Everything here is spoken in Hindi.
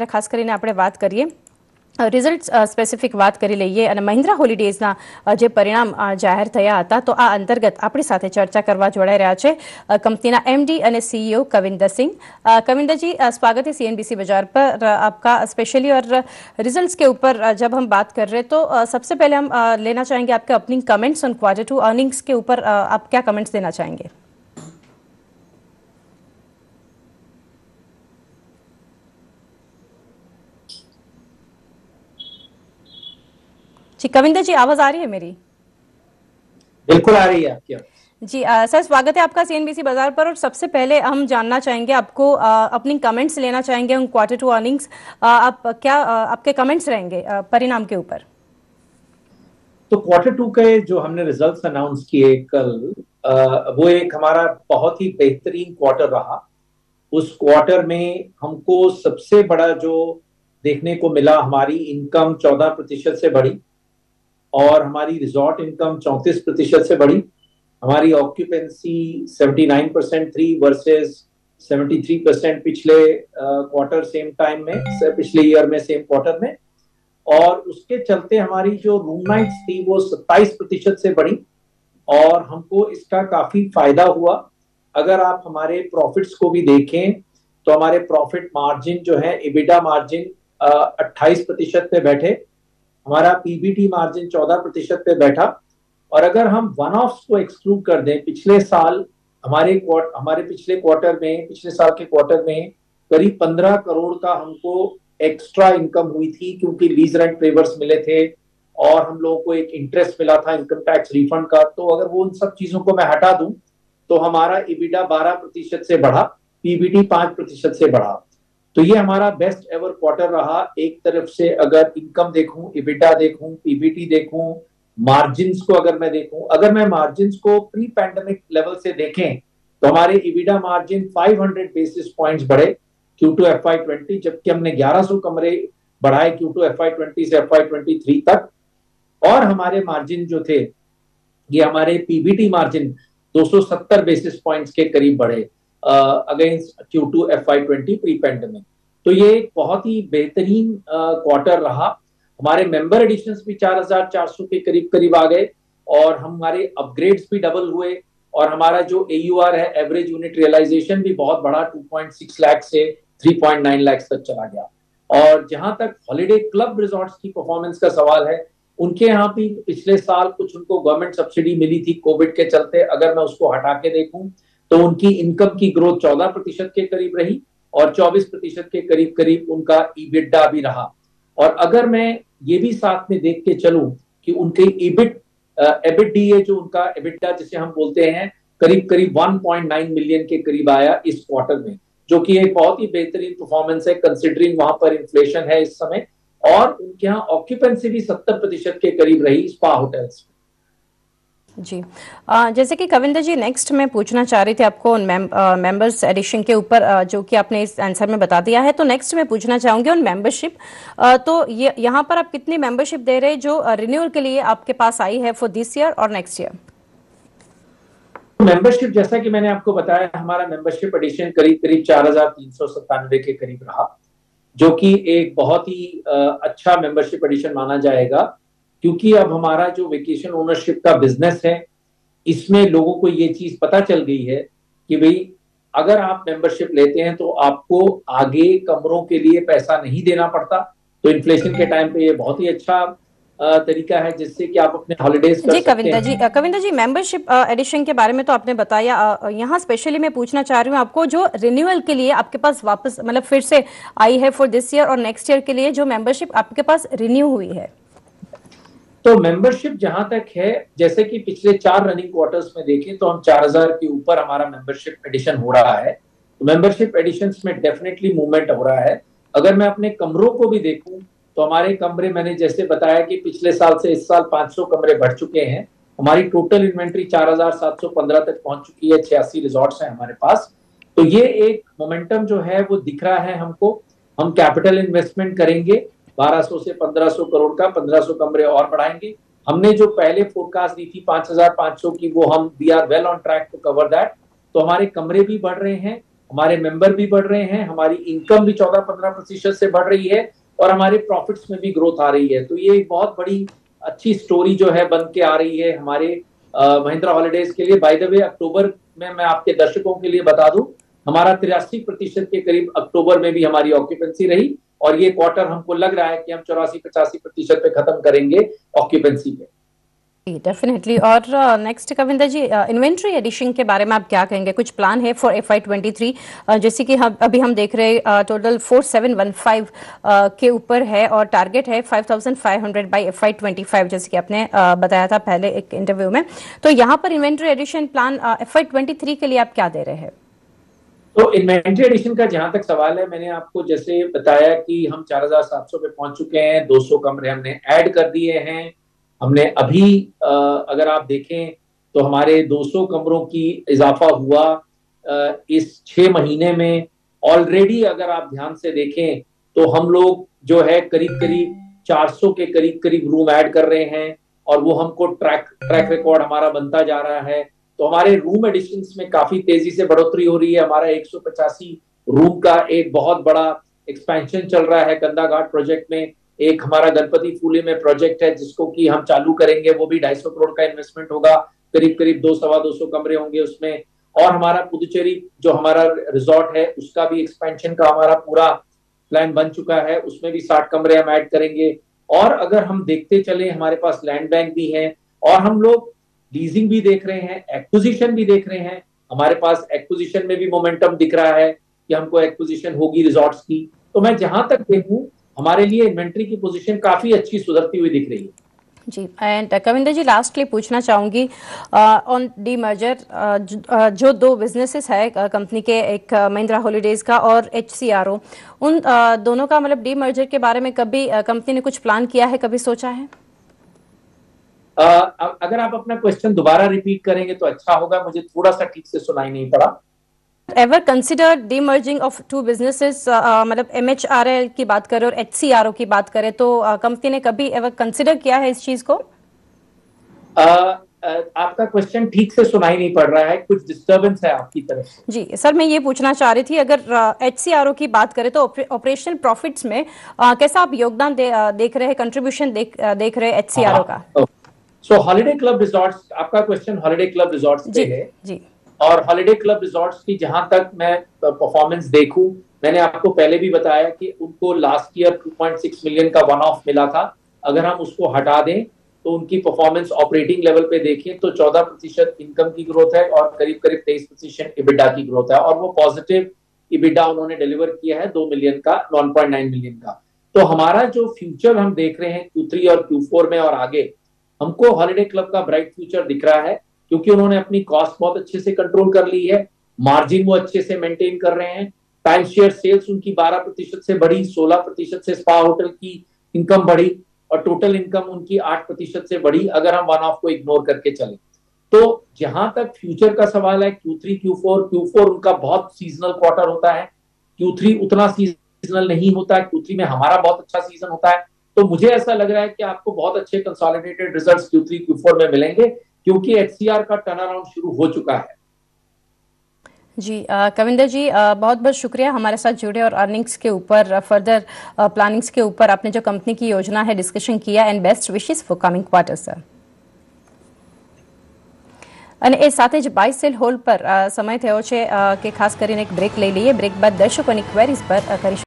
ખાસ કરીને આપણે વાત કરીએ રિઝલ્ટ સ્પેસિફિક વાત કરી લઈએ અને મહિન્દ્રા હોલિડેઝના જે પરિણામ જાહેર થયા હતા તો આ અંતર્ગત આપણી સાથે ચર્ચા કરવા જોડાઈ રહ્યા છે कंपनी एमडी અને सीईओ कविंदर सिंह कविंदर जी स्वागत है सीएनबीसी बाजार पर आपका स्पेशली और रिजल्ट्स के ऊपर जब हम बात कर रहे हैं तो सबसे पहले हम लेना चाहेंगे आपके अपनी comments on quarter two earnings के ऊपर आप क्या कमेंट्स देना चाहेंगे जी कविंदर जी आवाज़ आ रही है मेरी? बिल्कुल आ रही है आपकी जी आ, सर स्वागत है आपका सीएनबीसी बाज़ार पर। और सबसे पहले हम जानना चाहेंगे आपको आ, अपनी कमेंट्स लेना चाहेंगे उन क्वार्टर टू अर्निंग्स आप क्या आ, आपके कमेंट्स रहेंगे परिणाम के ऊपर? तो क्वार्टर टू के जो हमने रिजल्ट्स अनाउंस किए कल वो एक हमारा बहुत ही बेहतरीन क्वार्टर रहा। उस क्वार्टर में हमको सबसे बड़ा जो देखने को मिला हमारी इनकम 14 प्रतिशत से बढ़ी। और हमारी रिजॉर्ट इनकम 34 प्रतिशत से बढ़ी। हमारी occupancy 79 percent three versus 73 percent पिछले क्वार्टर सेम टाइम में पिछले ईयर में सेम क्वार्टर में। और उसके चलते हमारी जो रूम नाइट्स थी वो 27 प्रतिशत से बढ़ी और हमको इसका काफ़ी फ़ायदा हुआ। अगर आप हमारे प्रॉफिट्स को भी देखें तो हमारे प्रॉफिट मार्जिन जो है इबिडा मार्जिन 28 प्रतिशत पे बैठे। हमारा पीबीटी मार्जिन 14 प्रतिशत पे बैठा। और अगर हम वन ऑफ़ को एक्सक्लूड कर दें, पिछले साल हमारे हमारे पिछले क्वार्टर में, पिछले साल के क्वार्टर में करीब 15 करोड़ का हमको एक्स्ट्रा इनकम हुई थी क्योंकि लीज रेंट पेवर्स मिले थे और हम लोगों को एक इंटरेस्ट मिला था इनकम टैक्स रिफंड का। तो अगर वो उन सब चीज़ों को मैं हटा दूँ तो हमारा इबिडा 12 प्रतिशत से बढ़ा पीबीटी 5 प्रतिशत से बढ़ा। तो ये हमारा बेस्ट एवर क्वार्टर रहा। एक तरफ़ से अगर इनकम देखूँ इबिटा देखूँ पीबीटी देखूँ मार्जिन को अगर मैं देखूँ, अगर मैं मार्जिन को प्री पैंडमिक लेवल से देखें तो हमारे इबिडा मार्जिन 500 बेसिस पॉइंट्स बढ़े Q2 FY20 जबकि हमने 1100 कमरे बढ़ाए Q2 FY20 से FY23 तक। और हमारे मार्जिन जो थे, ये हमारे पीबीटी मार्जिन 270 बेसिस पॉइंट्स के करीब बढ़े। Against Q2 FY20 pre pandemic तो ये एक बहुत ही बेहतरीन क्वार्टर रहा। हमारे मेंबर एडिशंस भी 4400 के करीब करीब आ गए और हमारे अपग्रेड्स भी डबल हुए और हमारा जो ए है एवरेज यूनिट रियलाइजेशन भी बहुत बड़ा 2.6 लाख से 3.9 लाख तक चला गया। और जहाँ तक हॉलिडे क्लब रिजॉर्ट्स की परफॉर्मेंस का सवाल है, उनके यहाँ भी पिछले साल कुछ उनको गवर्नमेंट सब्सिडी मिली थी कोविड के चलते। अगर मैं उसको हटा के देखूँ तो उनकी इनकम की ग्रोथ 14 प्रतिशत के करीब रही और 24 प्रतिशत के करीब करीब उनका ईबिडा भी रहा। और अगर मैं ये भी साथ में देख के चलूँ कि उनके ईबिट एबिडीए जो उनका एबिडा जिसे हम बोलते हैं, करीब करीब 1.9 मिलियन के करीब आया इस क्वार्टर में, जो कि एक बहुत ही बेहतरीन परफॉर्मेंस है कंसिडरिंग वहाँ पर इन्फ्लेशन है इस समय, और उनके यहाँ ऑक्यूपेंसी भी सत्तर प्रतिशत के करीब रही स्पा होटल्स में। जी। आ, जैसे कि कविंदर जी नेक्स्ट मैं पूछना चाह रही थी आपको मेम, मेंबर्स एडिशन के ऊपर जो कि आपने इस आंसर में बता दिया है। तो नेक्स्ट मैं पूछना चाहूँगी ऑन मेंबरशिप तो ये यहाँ पर आप कितनी मेंबरशिप दे रहे जो रिन्यूअल के लिए आपके पास आई है फॉर दिस ईयर और नेक्स्ट ईयर मेंबरशिप जैसा कि मैंने आपको बताया हमारा मेंबरशिप एडिशन करीब करीब चार हज़ार तीन सौ सत्तानवे के करीब रहा जो कि एक बहुत ही अच्छा मेंबरशिप एडिशन माना जाएगा। क्योंकि अब हमारा जो वेकेशन ओनरशिप का बिज़नेस है इसमें लोगों को ये चीज़ पता चल गई है कि भाई अगर आप मेंबरशिप लेते हैं तो आपको आगे कमरों के लिए पैसा नहीं देना पड़ता। तो इन्फ्लेशन के टाइम पे ये बहुत ही अच्छा तरीका है जिससे कि आप अपने Holidays ji Kavinda ji Kavinder ji membership addition के बारे में तो आपने बताया। यहाँ स्पेशली मैं पूछना चाह रही हूँ आपको जो रिन्यूअल के लिए आपके पास वापस मतलब फिर से आई है फॉर दिस ईयर और नेक्स्ट ईयर के लिए जो मेंबरशिप आपके पास रिन्यू हुई है। तो मेंबरशिप जहाँ तक है, जैसे कि पिछले चार रनिंग क्वार्टर्स में देखें तो हम 4000 के ऊपर हमारा मेंबरशिप एडिशन हो रहा है। तो मेंबरशिप एडिशन में डेफिनेटली मूवमेंट हो रहा है। अगर मैं अपने कमरों को भी देखूँ तो हमारे कमरे मैंने जैसे बताया कि पिछले साल से इस साल 500 कमरे बढ़ चुके हैं। हमारी टोटल इन्वेंट्री 4715 तक पहुँच चुकी है, छियासी रिजॉर्ट्स हैं हमारे पास। तो ये एक मोमेंटम जो है, वो दिख रहा है हमको। हम कैपिटल इन्वेस्टमेंट करेंगे। 1200 से 1500 करोड़ का 1500 कमरे और बढ़ाएँगे। हमने जो पहले फोरकास्ट दी थी 5500 की, वो हम we are well on track to cover that तो हमारे कमरे भी बढ़ रहे हैं, हमारे मेंबर भी बढ़ रहे हैं, हमारी इनकम भी चौदह पंद्रह प्रतिशत से बढ़ रही है और हमारे प्रॉफिट्स में भी ग्रोथ आ रही है। तो ये एक बहुत बड़ी अच्छी स्टोरी जो है बन के आ रही है हमारे महिंद्रा हॉलीडेज के लिए। बाय द वे अक्टूबर में मैं आपके दर्शकों के लिए बता दूँ, हमारा तिरासी प्रतिशत के करीब अक्टूबर में भी हमारी ऑक्यूपेंसी रही। और ये क्वार्टर हमको लग रहा है कि हम चौरासी पचासी प्रतिशत पे खत्म करेंगे ऑक्यूपेंसी पे। डेफिनेटली और next uh, Kavinder ji inventory uh, addition के बारे में आप क्या कहेंगे? कुछ प्लान है for F Y twenty three जैसे कि हम अभी हम देख रहे हैं total four seven one five के ऊपर है और टारगेट है five thousand five hundred by F Y twenty five जैसे कि आपने uh, बताया था पहले एक इंटरव्यू में। तो यहाँ पर inventory addition plan F Y twenty three के लिए आप क्या दे रहे हैं? तो इन्वेंट्री एडिशन का जहाँ तक सवाल है मैंने आपको जैसे बताया कि हम 4,700 पे पहुँच चुके हैं 200 कमरे हमने ऐड कर दिए हैं। हमने अभी अगर आप देखें तो हमारे 200 कमरों की इजाफा हुआ इस छह महीने में। ऑलरेडी अगर आप ध्यान से देखें तो हम लोग जो है करीब करीब 400 के करीब करीब रूम ऐड कर रहे हैं और वो हमको ट्रैक ट्रैक रिकॉर्ड हमारा बनता जा रहा है। तो हमारे रूम एडिशन में काफ़ी तेज़ी से बढ़ोतरी हो रही है। हमारा एक रूम का एक बहुत बड़ा एक्सपेंशन चल रहा है कंदा घाट प्रोजेक्ट में। एक हमारा गणपति फूले में प्रोजेक्ट है, जिसको कि हम चालू करेंगे, वो भी ढाई करोड़ का इन्वेस्टमेंट होगा। करीब करीब दो सवा दो सौ कमरे होंगे उसमें। और हमारा पुदुचेरी, जो हमारा रिजॉर्ट है, उसका भी एक्सपेंशन का हमारा पूरा प्लान बन चुका है। उसमें भी साठ कमरे हम ऐड करेंगे। और अगर हम देखते चले, हमारे पास लैंड बैंक भी है। और हम लोग लीजिंग भी देख रहे हैं एक्विजिशन भी देख रहे हैं। हमारे पास एक्विजिशन में भी मोमेंटम दिख रहा है कि हमको एक्विजिशन होगी रिजॉर्ट्स की। तो मैं जहाँ तक देखूँ हमारे लिए इन्वेंट्री की पोजीशन काफ़ी अच्छी सुधरती हुई दिख रही है। जी एंड कविंदर जी लास्टली पूछना चाहूँगी ऑन डी मर्जर जो दो बिजनेसेस है कंपनी के एक महिंद्रा हॉलीडेज का और एचसीआरओ उन uh, दोनों का मतलब डी मर्जर के बारे में कभी कंपनी ने कुछ प्लान किया है कभी सोचा है? uh, अगर आप अपना क्वेश्चन दोबारा रिपीट करेंगे तो अच्छा होगा मुझे थोड़ा सा ठीक से सुनाई नहीं पड़ा। Ever considered demerging of two businesses? मतलब एम एच आर एल की बात करें और एच सी आर ओ की बात करें तो कंपनी ने कभी एवर कंसिडर किया है इस चीज़ को? आपका क्वेश्चन ठीक से सुनाई नहीं पड़ रहा है कुछ डिस्टरबेंस है आपकी तरफ़ से? जी सर मैं ये पूछना चाह रही थी अगर एच सी आर ओ की बात करें तो ऑपरेशनल प्रॉफिट्स में आ, कैसा आप योगदान दे, देख रहे हैं कंट्रीब्यूशन देख देख रहे हैं एच सी आर ओ का? सो हॉलीडे क्लब रिजॉर्ट्स आपका क्वेश्चन हॉलीडे क्लब रिजॉर्ट्स पे है। जी। और हॉलीडे क्लब रिजॉर्ट्स की जहाँ तक मैं परफॉर्मेंस देखूँ मैंने आपको पहले भी बताया कि उनको लास्ट ईयर 2.6 मिलियन का वन ऑफ़ मिला था। अगर हम उसको हटा दें तो उनकी परफॉर्मेंस ऑपरेटिंग लेवल पे देखें तो 14 प्रतिशत इनकम की ग्रोथ है और करीब करीब तेईस प्रतिशत इबिडा की ग्रोथ है। और वो पॉजिटिव इबिडा उन्होंने डिलीवर किया है दो मिलियन का वन मिलियन का। तो हमारा जो फ्यूचर हम देख रहे हैं क्यू और क्यू में और आगे हमको हॉलीडे क्लब का ब्राइट फ्यूचर दिख रहा है, क्योंकि उन्होंने अपनी कॉस्ट बहुत अच्छे से कंट्रोल कर ली है मार्जिन वो अच्छे से मेंटेन कर रहे हैं टाइम शेयर सेल्स उनकी 12 प्रतिशत से बढ़ी 16 प्रतिशत से स्पा होटल की इनकम बढ़ी और टोटल इनकम उनकी 8 प्रतिशत से बढ़ी, अगर हम वन ऑफ़ को इग्नोर करके चले। तो जहाँ तक फ्यूचर का सवाल है Q three Q four Q four उनका बहुत सीजनल क्वार्टर होता है क्यू थ्री उतना सीजनल नहीं होता है क्यू थ्री में हमारा बहुत अच्छा सीज़न होता है तो मुझे ऐसा लग रहा है कि आपको बहुत अच्छे consolidated results Q three Q four में मिलेंगे क्योंकि एचसीआर का टर्न अराउंड शुरू हो चुका है जी कविंदर जी बहुत बहुत शुक्रिया हमारे साथ जुड़े और अर्निंग्स के ऊपर फर्दर प्लानिंग्स के ऊपर आपने जो कंपनी की योजना है डिस्कशन किया and best wishes for coming quarter sir અને એ સાથે જ બાય સેલ હોલ્ડ પર સમય થયો છે કે ખાસ કરીને એક બ્રેક લઈ લઈએ બ્રેક બાદ દર્શકોની ક્વેરીઝ પર કરીશું